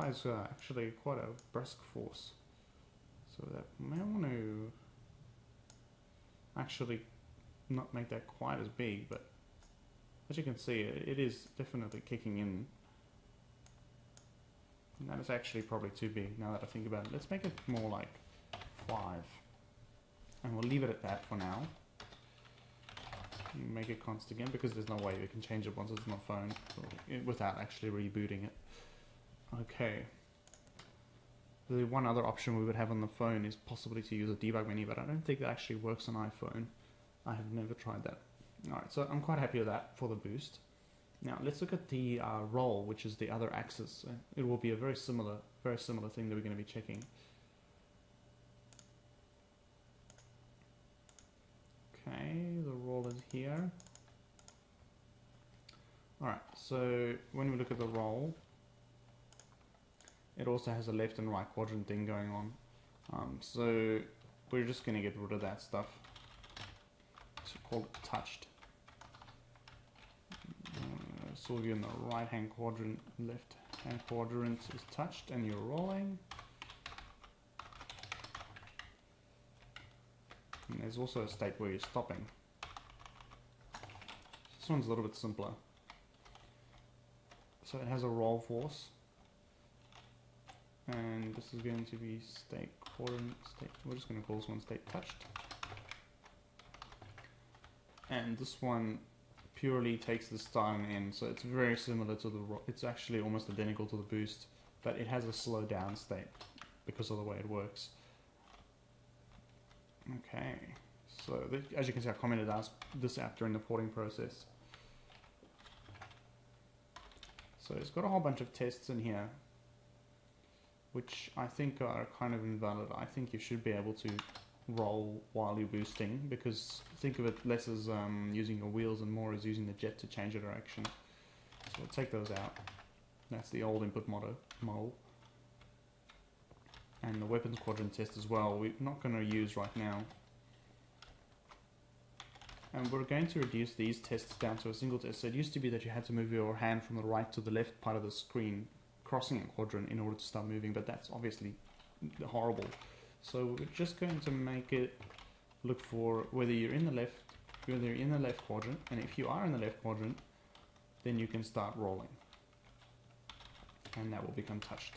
applies uh, actually quite a brisk force. So that may want to actually not make that quite as big, but as you can see, it, it is definitely kicking in. And that is actually probably too big now that I think about it. Let's make it more like 5. And we'll leave it at that for now. Make it const again because there's no way we can change it once it's on the phone without actually rebooting it. Okay. The one other option we would have on the phone is possibly to use a debug menu, but I don't think that actually works on iPhone. I have never tried that. Alright, so I'm quite happy with that for the boost. Now let's look at the uh, roll, which is the other axis. Uh, it will be a very similar, very similar thing that we're going to be checking. Okay, the roll is here. Alright, so when we look at the roll, it also has a left and right quadrant thing going on. Um, so we're just going to get rid of that stuff. It's called touched. Uh, so you're in the right hand quadrant, left hand quadrant is touched and you're rolling. And there's also a state where you're stopping. This one's a little bit simpler. So it has a roll force. And this is going to be state coordinate state. We're just going to call this one state touched. And this one purely takes the start and end. So it's very similar to the, it's actually almost identical to the boost, but it has a slow down state because of the way it works. Okay, so as you can see, I commented this out during the porting process. So it's got a whole bunch of tests in here, which I think are kind of invalid. I think you should be able to roll while you're boosting, because think of it less as um, using your wheels and more as using the jet to change the direction. So we'll take those out. That's the old input model. model and the weapons quadrant test as well we're not going to use right now and we're going to reduce these tests down to a single test so it used to be that you had to move your hand from the right to the left part of the screen crossing a quadrant in order to start moving but that's obviously horrible so we're just going to make it look for whether you're in the left whether you're in the left quadrant and if you are in the left quadrant then you can start rolling and that will become touched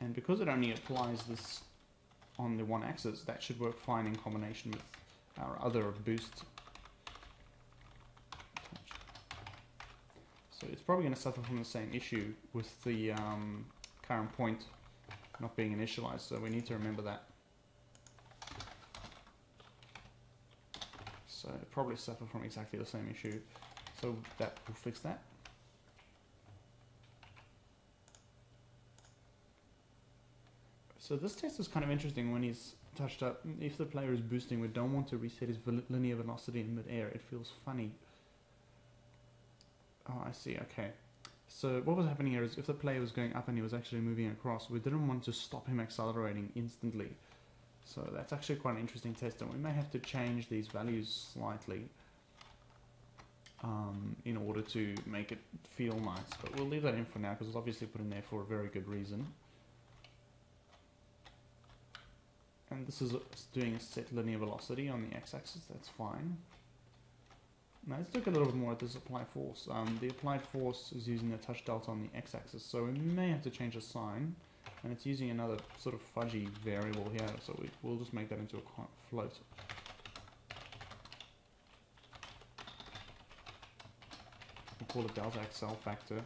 and because it only applies this on the one axis, that should work fine in combination with our other boost. It's probably going to suffer from the same issue with the um, current point not being initialized, so we need to remember that. So it probably suffer from exactly the same issue. So that will fix that. So this test is kind of interesting when he's touched up. If the player is boosting, we don't want to reset his linear velocity in midair. It feels funny. Oh, I see. Okay. So what was happening here is if the player was going up and he was actually moving across, we didn't want to stop him accelerating instantly. So that's actually quite an interesting test, and we may have to change these values slightly um, in order to make it feel nice. But we'll leave that in for now because it's obviously put in there for a very good reason. and this is doing a set linear velocity on the x-axis, that's fine. Now let's look a little bit more at this applied force. Um, the applied force is using the touch delta on the x-axis, so we may have to change the sign, and it's using another sort of fudgy variable here, so we, we'll just make that into a float. We'll call it delta XL factor.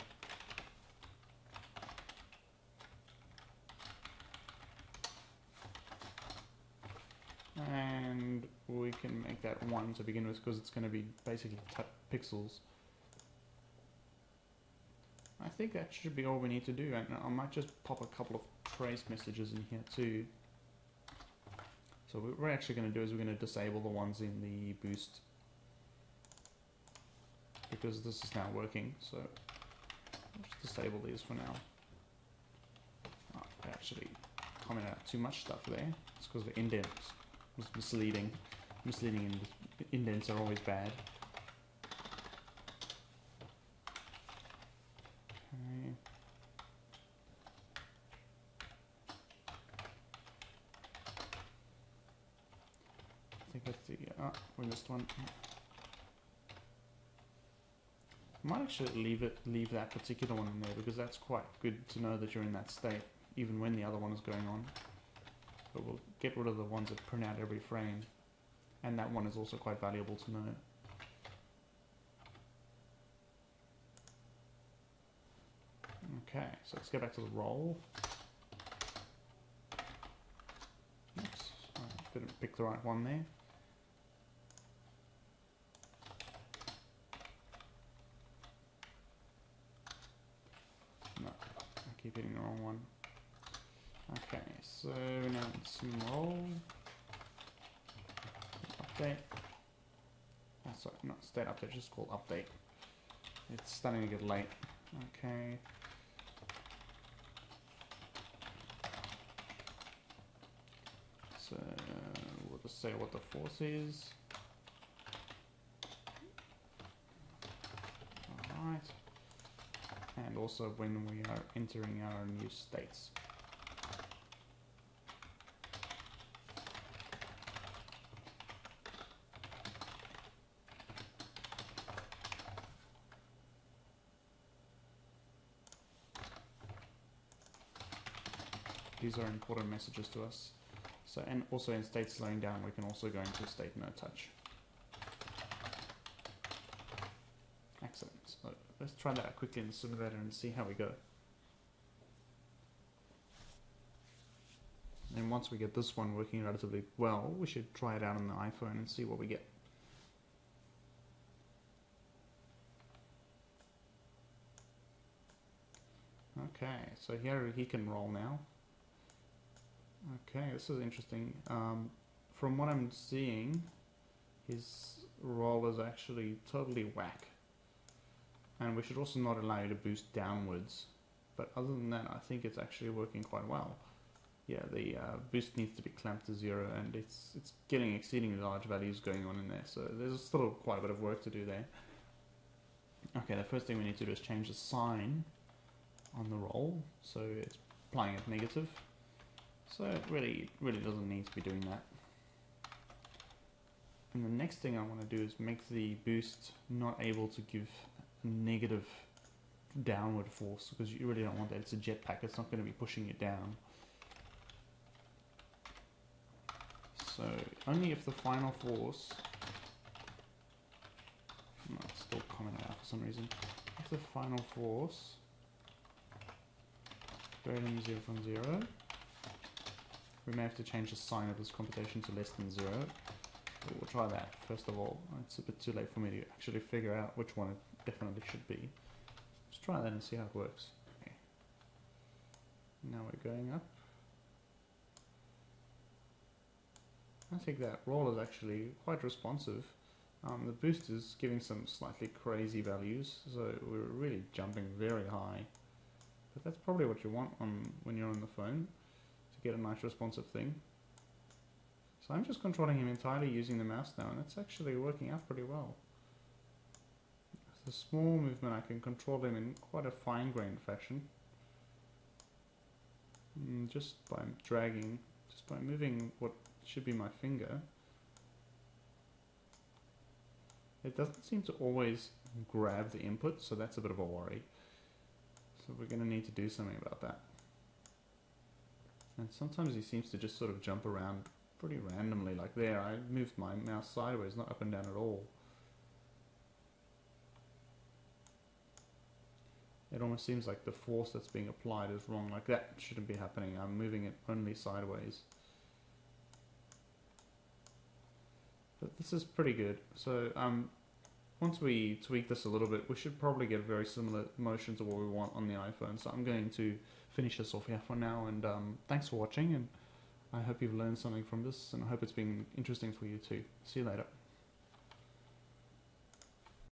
and we can make that 1 to begin with because it's going to be basically pixels. I think that should be all we need to do and I might just pop a couple of trace messages in here too. So what we're actually going to do is we're going to disable the ones in the boost because this is now working so let's disable these for now. Ah, oh, I actually commented out too much stuff there. It's because the indents was misleading. Misleading Indents are always bad. Okay. I think that's the, ah, we missed one. I might actually leave it, leave that particular one in there because that's quite good to know that you're in that state, even when the other one is going on. But we'll get rid of the ones that print out every frame and that one is also quite valuable to know. Okay, so let's go back to the roll. Oops, I didn't pick the right one there. No, I keep hitting the wrong one. Okay, so now it's roll. Update. Oh, sorry, not state update, just called update. It's starting to get late. Okay. So we'll just say what the force is. Alright. And also when we are entering our new states. These are important messages to us. So, and also in state slowing down, we can also go into state no touch. Excellent. So let's try that quickly in the simulator and see how we go. And once we get this one working relatively well, we should try it out on the iPhone and see what we get. Okay, so here he can roll now. Okay, this is interesting. Um, from what I'm seeing, his roll is actually totally whack. And we should also not allow you to boost downwards. But other than that, I think it's actually working quite well. Yeah, the uh, boost needs to be clamped to zero, and it's it's getting exceedingly large values going on in there. So there's still quite a bit of work to do there. Okay, the first thing we need to do is change the sign on the roll, so it's applying it negative. So it really, really doesn't need to be doing that. And the next thing I want to do is make the boost not able to give a negative downward force because you really don't want that. It's a jetpack, it's not going to be pushing it down. So only if the final force, no, it's still commented out for some reason. If the final force greater than 0 from 0, we may have to change the sign of this computation to less than 0. But we'll try that first of all. It's a bit too late for me to actually figure out which one it definitely should be. Let's try that and see how it works. Okay. Now we're going up. I think that roll is actually quite responsive. Um, the boost is giving some slightly crazy values, so we're really jumping very high. But that's probably what you want on when you're on the phone, get a nice responsive thing. So I'm just controlling him entirely using the mouse now, and it's actually working out pretty well. With a small movement I can control him in quite a fine-grained fashion. Mm, just by dragging, just by moving what should be my finger. It doesn't seem to always grab the input, so that's a bit of a worry. So we're going to need to do something about that. And sometimes he seems to just sort of jump around pretty randomly, like there, I moved my mouse sideways, not up and down at all. It almost seems like the force that's being applied is wrong, like that shouldn't be happening, I'm moving it only sideways. But this is pretty good. So um, once we tweak this a little bit, we should probably get very similar motion to what we want on the iPhone. So I'm going to finish this off here for now. And um, thanks for watching. And I hope you've learned something from this. And I hope it's been interesting for you too. See you later.